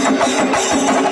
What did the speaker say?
ハハハハ!